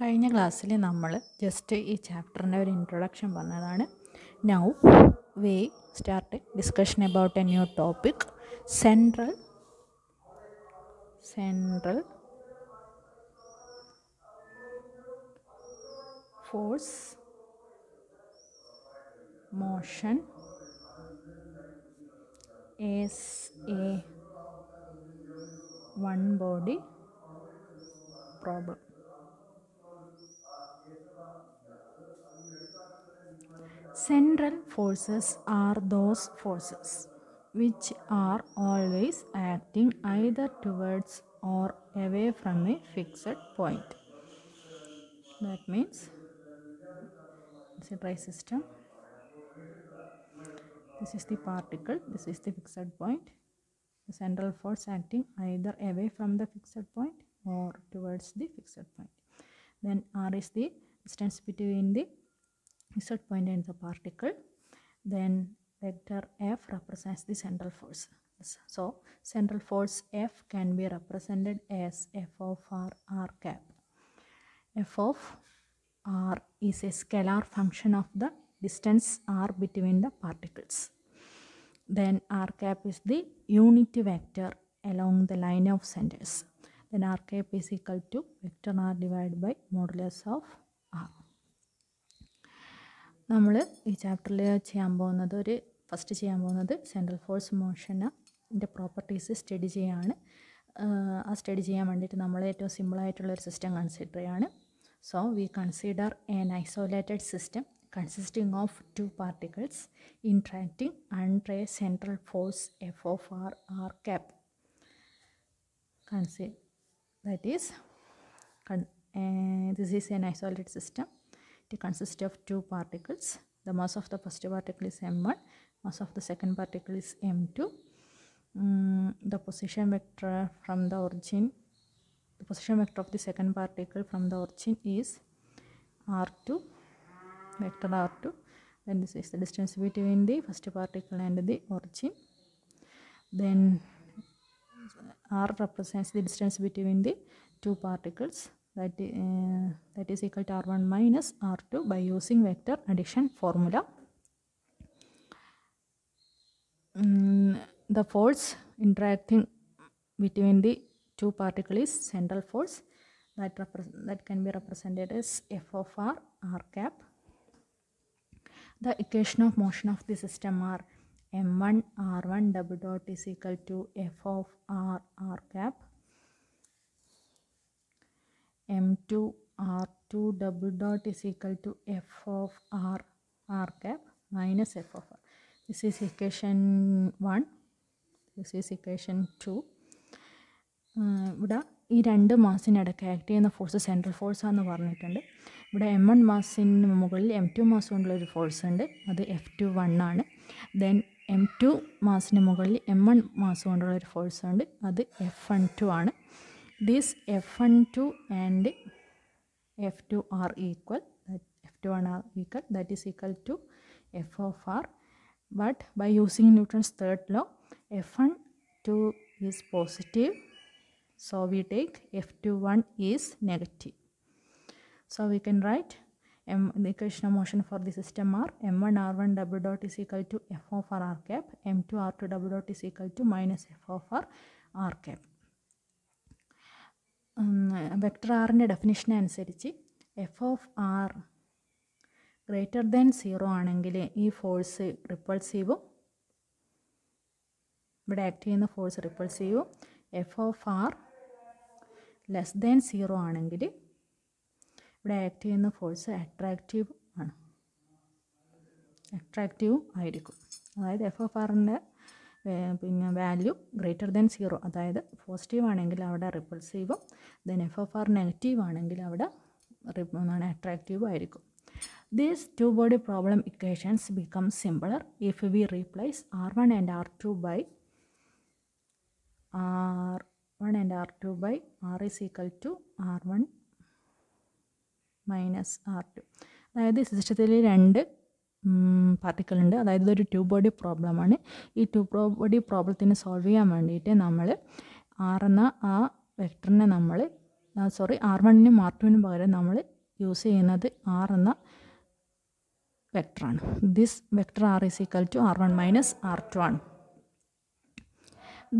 കഴിഞ്ഞ ക്ലാസ്സിൽ നമ്മൾ ജസ്റ്റ് ഈ ചാപ്റ്ററിന്റെ ഒരു ഇൻട്രൊഡക്ഷൻ പറഞ്ഞതാണ് now we start discussion about a new topic central central force motion is a one body problem. Central forces are those forces which are always acting either towards or away from a fixed point. That means it's a. This is the particle, this is the fixed point. The central force acting either away from the fixed point or towards the fixed point. Then R is the distance between the fixed point and the particle. Then vector F represents the central force. So central force F can be represented as F of R R cap. F of R is a scalar function of the distance r between the particles. Then r cap is the unit vector along the line of centers. Then r cap is equal to vector r divided by modulus of. നമ്മൾ ഈ ചാപ്റ്ററിൽ ചെയ്യാൻ പോകുന്നത് ഒരു first ചെയ്യാൻ പോകുന്നത് central force മോഷന്റെ properties study ചെയ്യാണ്. ആ സ്റ്റഡി ചെയ്യാൻ വേണ്ടിയിട്ട് നമ്മൾ ഏറ്റവും സിമ്പിളായിട്ടുള്ള ഒരു സിസ്റ്റം കൺസിഡർ ചെയ്യാണ്. So we consider an isolated system consisting of two particles interacting under a central force F of r R cap കൺസി that is this is an isolated system. It consists of two particles. The mass of the first particle is m1, mass of the second particle is m2. Um, the position vector from the origin, the position vector of the second particle from the origin is r2 vector r2 then this is the distance between the first particle and the origin then r represents the distance between the two particles that, uh, that is equal to r1 minus r2 by using vector addition formula. Um, the force interacting between the two particles is central force. That, that can be represented as f of r r cap. The equation of motion of the system are m1 r1 double dot is equal to f of r r cap m2 r2 double dot is equal to f of r r cap minus f of r. This is equation 1 this is equation 2 ഇവിടെ ഈ രണ്ട് മാസിനിടയ്ക്ക് act ചെയ്യുന്ന force central force ആണെന്ന് പറഞ്ഞിട്ടുണ്ട്. ഇവിടെ M one മാസിന് മുകളിൽ എം ടു മാസ് കൊണ്ടുള്ളൊരു ഫോഴ്സ് ഉണ്ട്. അത് എഫ് ടു വൺ ആണ്. ദെൻ എം ടു മാസിന് മുകളിൽ എം വൺ മാസ് കൊണ്ടുള്ളൊരു ഫോഴ്സ് ഉണ്ട്. അത് എഫ് വൺ ടു ആണ്. this f12 and f2 are equal that F21 are equal that is equal to f of r. But by using Newton's third law f12 is positive. So we take f21 is negative. So we can write m the equation of motion for the system are m1 r1 double dot is equal to f of r r cap m2 r2 double dot is equal to minus f of r r cap. Vector ആറിന്റെ definition അനുസരിച്ച് F of r greater than zero ആണെങ്കിൽ ഈ force റിപ്പൾസീവും ഇവിടെ act ചെയ്യുന്ന force റിപ്പൾസീവും F of r less than zero ആണെങ്കിൽ ഇവിടെ act ചെയ്യുന്ന ഫോഴ്സ് അട്രാക്റ്റീവ് ആണ്. അട്രാക്റ്റീവും ആയിരിക്കും. അതായത് എഫ് ഓഫ് ആറിന്റെ പിന്നെ വാല്യൂ ഗ്രേറ്റർ ദാൻ സീറോ അതായത് പോസിറ്റീവ് ആണെങ്കിൽ അവിടെ റിപ്പൾസീവും then F F r negative ആണെങ്കിൽ അവിടെ എന്താണ് അട്രാക്റ്റീവ് ആയിരിക്കും. These two body problem equations become simpler if we replace r one and r two by r1 and r2 by r is equal to r1 minus r two അതായത് സിസ്റ്റത്തിൽ രണ്ട് particle ഉണ്ട്. അതായത് ഇതൊരു ട്യൂബ് ബോഡി പ്രോബ്ലമാണ് ഈ tube body പ്രോബ്ലത്തിന് solve ചെയ്യാൻ വേണ്ടിയിട്ട് നമ്മൾ ആർ എന്ന ആ വെക്ടറിനെ നമ്മൾ സോറി ആർ വണ്ണിനും ആർ ടുവിനും പകരം നമ്മൾ യൂസ് ചെയ്യുന്നത് ആർ എന്ന വെക്ടറാണ് this vector r is equal to r one minus r two ആണ്.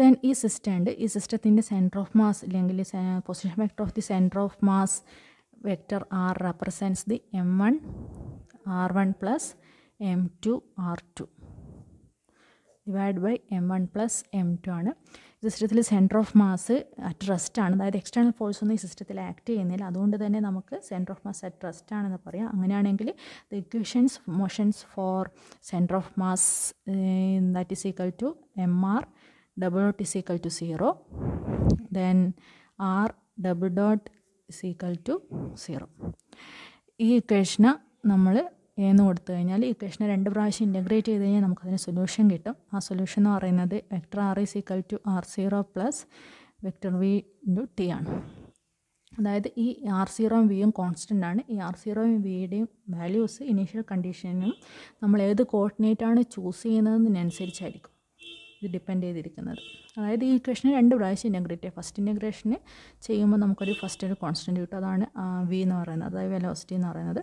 ദെൻ ഈ സിസ്റ്റം ഉണ്ട്. ഈ സിസ്റ്റത്തിന്റെ സെന്റർ ഓഫ് മാസ് അല്ലെങ്കിൽ position vector of the centre of mass vector r represents the m one r one plus m two r two divide by m one plus m two ആണ്. ഈ സിസ്റ്റത്തിൽ centre of mass at rest ആണ്. അതായത് external force ഒന്നും ഈ സിസ്റ്റത്തിൽ act ചെയ്യുന്നില്ല. അതുകൊണ്ട് തന്നെ നമുക്ക് centre of mass at rest ആണെന്ന് പറയാം. അങ്ങനെയാണെങ്കിൽ the equations motions for centre of mass that is equal to m r double dot is equal to zero then r double dot is equal to zero ഈ ഇക്വേഷന് നമ്മൾ എന്ന് കൊടുത്തു കഴിഞ്ഞാൽ ഈ ഇക്വേഷനെ രണ്ട് പ്രാവശ്യം ഇന്റഗ്രേറ്റ് ചെയ്ത് കഴിഞ്ഞാൽ നമുക്കതിന് സൊല്യൂഷൻ കിട്ടും. ആ സൊല്യൂഷൻ എന്ന് പറയുന്നത് vector R is equal to R zero plus vector V into T ആണ്. അതായത് ഈ ആർ സീറോയും വിയും കോൺസ്റ്റന്റ് ആണ്. ഈ ആർ സീറോയും വിയുടെയും വാല്യൂസ് ഇനീഷ്യൽ കണ്ടീഷനും നമ്മൾ ഏത് കോർഡിനേറ്റ് ആണ് ചൂസ് ചെയ്യുന്നതിനനുസരിച്ചായിരിക്കും ഇത് ഡിപ്പെൻഡ് ചെയ്തിരിക്കുന്നത്. അതായത് ഈ ഇക്വേഷന് രണ്ട് പ്രാവശ്യം ഇന്റഗ്രേറ്റ് ചെയ്യുക ഫസ്റ്റ് ഇന്റഗ്രേഷന് ചെയ്യുമ്പോൾ നമുക്കൊരു ഫസ്റ്റ് ഒരു കോൺസ്റ്റന്റ് കിട്ടും അതാണ് വി എന്ന് പറയുന്നത്. അതായത് വെലോസിറ്റി എന്ന് പറയുന്നത്.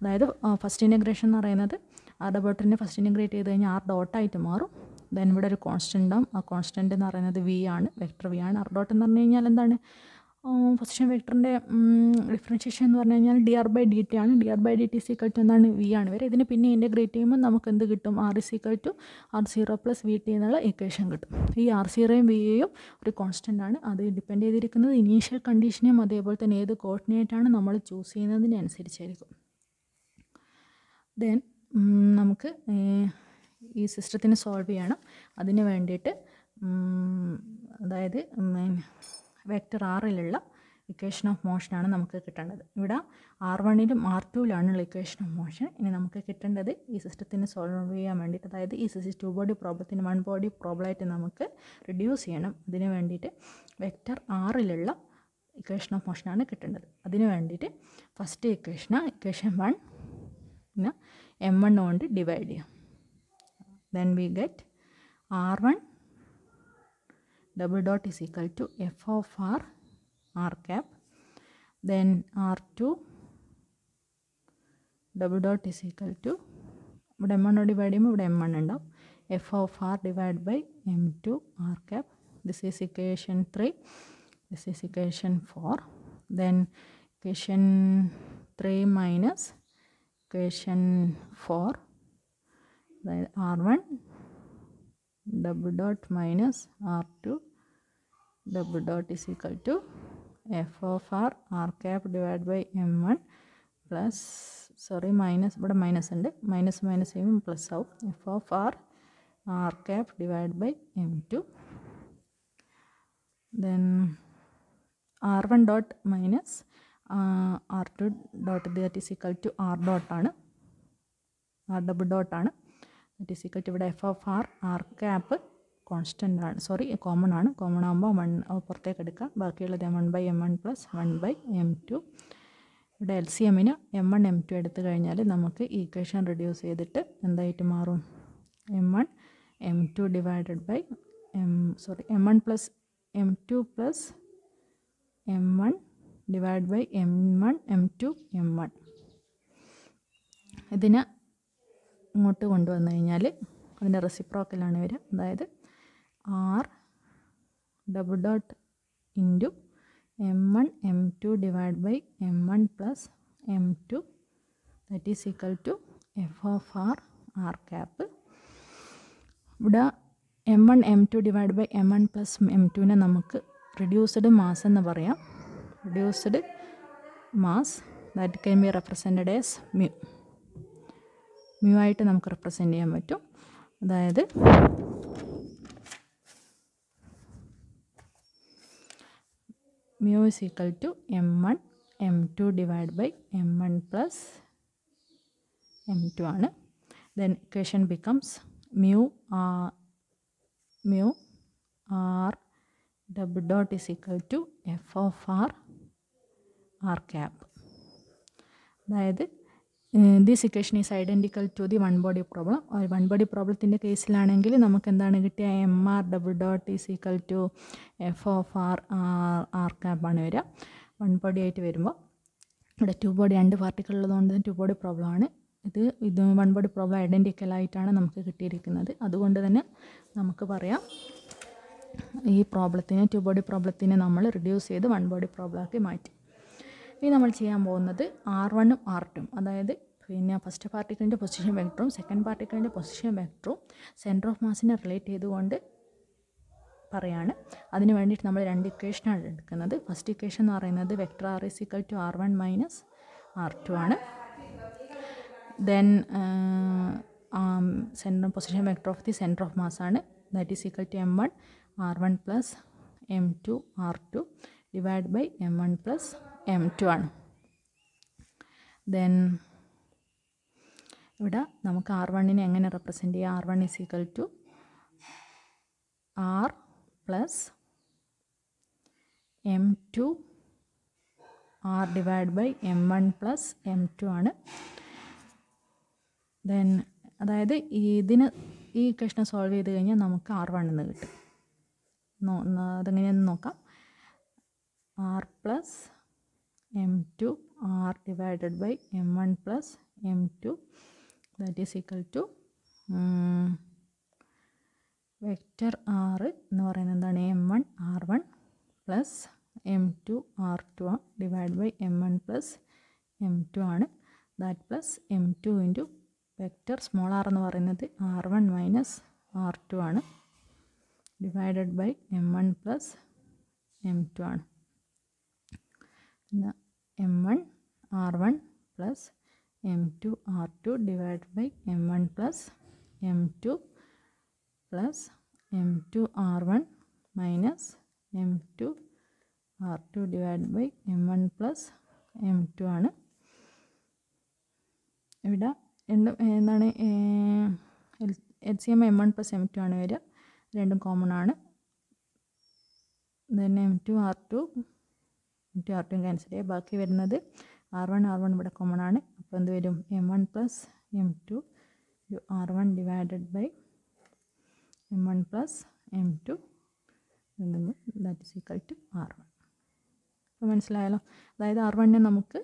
അതായത് ഫസ്റ്റ് ഇന്റഗ്രേഷൻ എന്ന് പറയുന്നത് ആർ ഡബോട്ടിനെ ഫസ്റ്റ് ഇന്റഗ്രേറ്റ് ചെയ്ത് കഴിഞ്ഞാൽ ആർ ഡോട്ടായിട്ട് മാറും. ദെൻ ഇവിടെ ഒരു കോൺസ്റ്റന്റ് ഉണ്ടാവും. ആ കോൺസ്റ്റന്റ് എന്ന് പറയുന്നത് വി ആണ് വെക്ടർ വി ആണ്. ആർ ഡോട്ട് എന്ന് പറഞ്ഞു കഴിഞ്ഞാൽ എന്താണ്? പൊസിഷൻ വെക്ടറിന്റെ ഡിഫറൻഷ്യേഷൻ എന്ന് പറഞ്ഞു കഴിഞ്ഞാൽ d r by d t ആണ്. D r by d t equal to എന്നാണ് വി ആണ്. വരെ ഇതിന് പിന്നെ ഇന്റഗ്രേറ്റ് ചെയ്യുമ്പോൾ നമുക്ക് എന്ത് കിട്ടും? R equal to r zero plus v t എന്നുള്ള ഇക്വേഷൻ കിട്ടും. ഈ ആർ സീറോയും വിയും ഒരു കോൺസ്റ്റന്റ് ആണ്. അത് ഡിപ്പെൻഡ് ചെയ്തിരിക്കുന്നത് ഇനീഷ്യൽ കണ്ടീഷനെയും അതേപോലെ തന്നെ ഏത് കോർഡിനേറ്റ് ആണ് നമ്മൾ ചൂസ് ചെയ്യുന്നതിനനുസരിച്ചായിരിക്കും ദെൻ നമുക്ക് ഈ സിസ്റ്റത്തിന് സോൾവ് ചെയ്യണം. അതിന് വേണ്ടിയിട്ട് അതായത് വെക്ടർ ആറിലുള്ള ഇക്വേഷൻ ഓഫ് മോഷനാണ് നമുക്ക് കിട്ടേണ്ടത്. ഇവിടെ ആർ വണ്ണിലും ആർ ടുവിലാണുള്ള ഇക്വേഷൻ ഓഫ് മോഷൻ ഇനി നമുക്ക് കിട്ടേണ്ടത് ഈ സിസ്റ്റത്തിന് സോൾവ് ചെയ്യാൻ വേണ്ടിയിട്ട് അതായത് ഈ സിസ്റ്റം ടു ബോഡി പ്രോബ്ലത്തിന് വൺ ബോഡി പ്രോബ്ലമായിട്ട് നമുക്ക് റിഡ്യൂസ് ചെയ്യണം. അതിന് വേണ്ടിയിട്ട് വെക്ടർ ആറിലുള്ള ഇക്വേഷൻ ഓഫ് മോഷനാണ് കിട്ടേണ്ടത്. അതിന് വേണ്ടിയിട്ട് ഫസ്റ്റ് ഇക്വേഷന് ഇക്വേഷൻ വൺ പിന്നെ എം വൺ കൊണ്ട് ഡിവൈഡ് ചെയ്യാം. Then we get r one double dot is equal to f of r r cap. Then r2 double dot is equal to ഇവിടെ എം വണ്ണോ ഡിവൈഡ് ചെയ്യുമ്പോൾ ഇവിടെ എം വൺ ഉണ്ടാവും. F of r divide by m two r cap this is equation three this is equation four then equation three minus equation four അതായത് r one double dot minus r2 double dot is equal to f of r r cap divided by m1 plus sorry minus ഇവിടെ minus ഉണ്ട്. Minus minus ചെയ്യുമ്പോൾ plus ആവും. F of R R cap divide by M two then R one dot minus R two dot that is equal to R ഡോട്ടാണ് R double ഡോട്ടാണ് that is equal to ഇവിടെ F of R R cap constant ആണ്. Sorry common ആണ്. Common ആകുമ്പോൾ one പുറത്തേക്ക് എടുക്കാം. ബാക്കിയുള്ളത് M one by M one plus one by M two ഇവിടെ L C എമ്മിന് എം വൺ എം ടു എടുത്തു കഴിഞ്ഞാൽ നമുക്ക് ഈക്വേഷൻ റെഡ്യൂസ് ചെയ്തിട്ട് എന്തായിട്ട് മാറും? M one M two divided by M sorry M one plus M two plus M one divide by M one M two M one ഇതിന് ഇങ്ങോട്ട് കൊണ്ടുവന്നു കഴിഞ്ഞാൽ അതിന്റെ റെസിപ്രോക്കലാണ് വരിക. അതായത് R double dot into M one M two divide by M one plus M two that is equal to F of R R cap ഇവിടെ M one M two divide by M one plus M ടുവിനെ നമുക്ക് reduced mass എന്ന് പറയാം. Reduced mass that can be represented as mu mu ആയിട്ട് നമുക്ക് represent ചെയ്യാൻ പറ്റും. അതായത് mu is equal to M one M two divide by M one plus M two ആണ് then equation becomes mu mu R double dot is equal to F of R R cap അതായത് this equation is identical to the one body problem one body പ്രോബ്ലത്തിന്റെ കേസിലാണെങ്കിൽ നമുക്ക് എന്താണ് കിട്ടിയ M R double dot is equal to F of R R R ക്യാപ്പാണ് വരിക. One body ആയിട്ട് വരുമ്പോൾ ഇവിടെ to body രണ്ട് പാർട്ടിക്കൾ ഉള്ളതുകൊണ്ട് ടു ബോഡി പ്രോബ്ലമാണ് ഇത് ഇത് വൺ ബോഡി പ്രോബ്ലം ഐഡന്റിക്കൽ ആയിട്ടാണ് നമുക്ക് കിട്ടിയിരിക്കുന്നത്. അതുകൊണ്ട് തന്നെ നമുക്ക് പറയാം ഈ പ്രോബ്ലത്തിനെ ടു ബോഡി പ്രോബ്ലത്തിനെ നമ്മൾ റിഡ്യൂസ് ചെയ്ത് വൺ ബോഡി പ്രോബ്ലമാക്കി മാറ്റി. ഇനി നമ്മൾ ചെയ്യാൻ പോകുന്നത് ആർ വണ്ണും ആർ ടും അതായത് പിന്നെ ഫസ്റ്റ് പാർട്ടിക്കിളിന്റെ പൊസിഷൻ വെക്ടറും സെക്കൻഡ് പാർട്ടിക്കിളിന്റെ പൊസിഷൻ വെക്ടറും സെന്റർ ഓഫ് മാസിനെ റിലേറ്റ് ചെയ്തുകൊണ്ട് പറയാണ്. അതിന് വേണ്ടിയിട്ട് നമ്മൾ രണ്ട് ഇക്വേഷനാണ് എടുക്കുന്നത്. ഫസ്റ്റ് ഇക്വേഷൻ എന്ന് പറയുന്നത് vector R is equal to R one minus R two ആണ്. Then centre position vector of the centre of mass ആണ്. That is equal to M one R one plus M two R two divide by M one plus M two ആണ്. Then ഇവിടെ നമുക്ക് R വണ്ണിനെ എങ്ങനെ represent ചെയ്യാം? R one is equal to R plus M two R divide by M one plus M two ആണ്. Then അതായത് ഇതിന് ഈ ഇക്വേഷനെ സോൾവ് ചെയ്ത് കഴിഞ്ഞാൽ നമുക്ക് ആർ വൺ എന്ന് കിട്ടും. അതെങ്ങനെയാണെന്ന് നോക്കാം. R plus M two R divided by M one plus M two that is equal to vector R എന്ന് പറയുന്നത് എന്താണ്? M one R one plus M two R two ആണ്. Divide by M one plus M two ആണ്. That plus M two into vector small R എന്ന് പറയുന്നത് R one minus R two ആണ്. Divided by M one plus M two ആണ്. M one R one plus M two R two divide by M one plus M two plus M two R one minus M two R two divide by M one plus M two ആണ്. ഇവിടെ രണ്ടും എന്താണ് L C M M one plus M two ആണ് വരിക. രണ്ടും common ആണ്. Then M two R two M two R two cancel ചെയ്യുക ബാക്കി വരുന്നത് ആർ വൺ ആർ വൺ ഇവിടെ കോമൺ ആണ്. അപ്പോൾ എന്ത് വരും? M one plus M two R one divided by M one plus M two that is equal to R one അപ്പോൾ മനസ്സിലായല്ലോ? അതായത് ആർ വണ്ണിനെ നമുക്ക്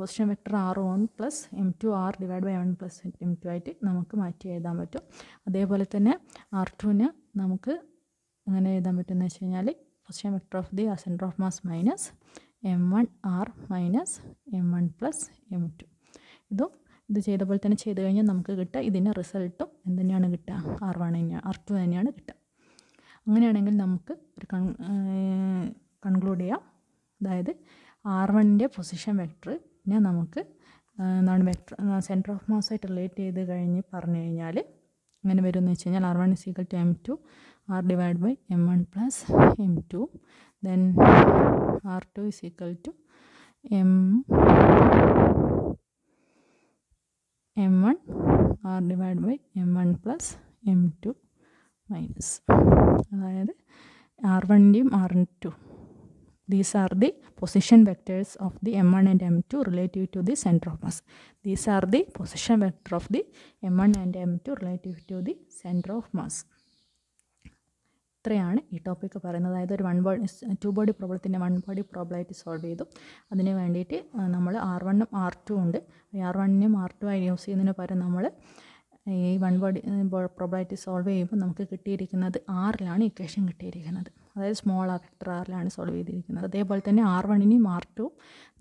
question vector R one plus M two R divide by one plus M two ആയിട്ട് നമുക്ക് മാറ്റി എഴുതാൻ പറ്റും. അതേപോലെ തന്നെ ആർ ടുവിന് നമുക്ക് അങ്ങനെ എഴുതാൻ പറ്റുമെന്ന് വെച്ച് കഴിഞ്ഞാൽ question vector of the centre of mass minus M one R minus M one plus M two ഇതും ഇത് ചെയ്ത പോലെ തന്നെ ചെയ്ത് കഴിഞ്ഞാൽ നമുക്ക് കിട്ടുക. ഇതിന്റെ റിസൾട്ടും എന്ത് തന്നെയാണ് കിട്ടുക? ആർ വൺ തന്നെയാണ് ആർ ടു തന്നെയാണ് കിട്ടുക. അങ്ങനെയാണെങ്കിൽ നമുക്ക് ഒരു കൺ കൺക്ലൂഡ് ചെയ്യാം. അതായത് ആർ വണ്ണിന്റെ പൊസിഷൻ വെക്ടറിനെ നമുക്ക് എന്താണ് വെക്ടർ സെന്റർ ഓഫ് മാസായിട്ട് റിലേറ്റ് ചെയ്ത് കഴിഞ്ഞ് പറഞ്ഞു കഴിഞ്ഞാൽ അങ്ങനെ വരുമെന്ന് വെച്ച് കഴിഞ്ഞാൽ R one is equal to M two R divide by M one plus M two then R two is equal to M M one R divide by M one plus M two minus അതായത് R വണ്ണിന്റെയും R two These are the position vectors of the M1 and M2 relative to the center of mass. These are the position vector of the M1 and M2 relative to the center of ഇത്രയാണ് ഈ topic പറയുന്നത്. അതായത് ഒരു one body two body പ്രോബ്ലത്തിന്റെ one body പ്രോബ്ലമായിട്ട് solve ചെയ്തു. അതിന് വേണ്ടിയിട്ട് നമ്മൾ ആർ വണ്ണും ആർ ടു ഉണ്ട്. ആർ വണ്ണിനും ആർ ടു ആയി യൂസ് ചെയ്യുന്നതിന് പകരം നമ്മൾ ഈ വൺ ബോഡി പ്രോബ്ലമായിട്ട് സോൾവ് ചെയ്യുമ്പോൾ നമുക്ക് കിട്ടിയിരിക്കുന്നത് ആറിലാണ് ഇക്വേഷൻ കിട്ടിയിരിക്കുന്നത്. അതായത് സ്മോൾ ആർ വെക്ടർ ആറിലാണ് സോൾവ് ചെയ്തിരിക്കുന്നത്. അതേപോലെ തന്നെ ആർ വണ്ണിനെയും ആർ ടു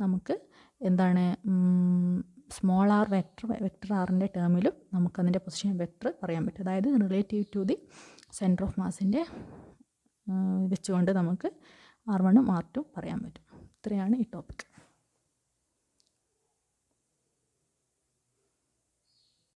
നമുക്ക് എന്താണ് സ്മോൾ ആർ വെക്ടർ വെക്ടർ ആറിന്റെ ടേമിലും നമുക്ക് അതിന്റെ പൊസിഷൻ വെക്ടർ പറയാൻ പറ്റും. അതായത് relative to the centre of മാസിന്റെ വെച്ചുകൊണ്ട് നമുക്ക് ആർ വണ്ണും ആർ ടു പറയാൻ പറ്റും. ഇത്രയാണ് ഈ ടോപ്പിക്